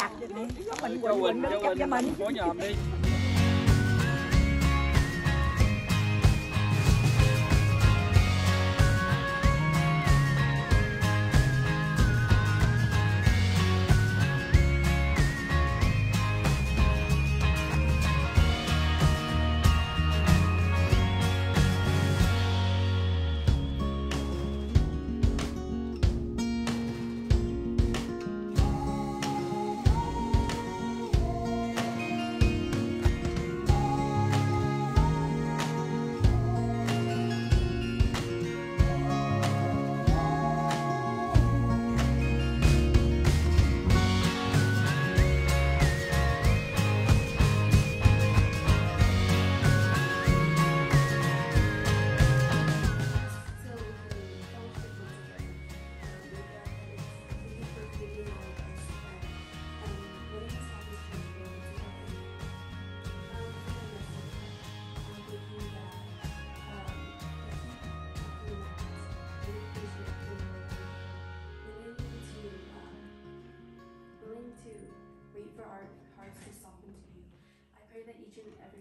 chặt cho mình quỳnh quỳnh đứng chặt cho mình.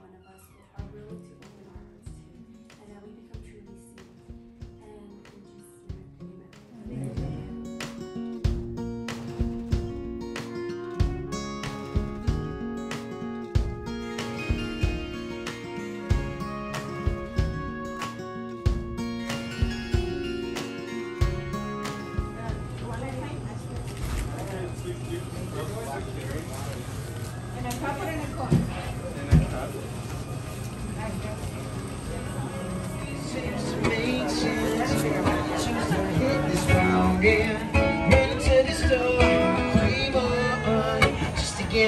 one of us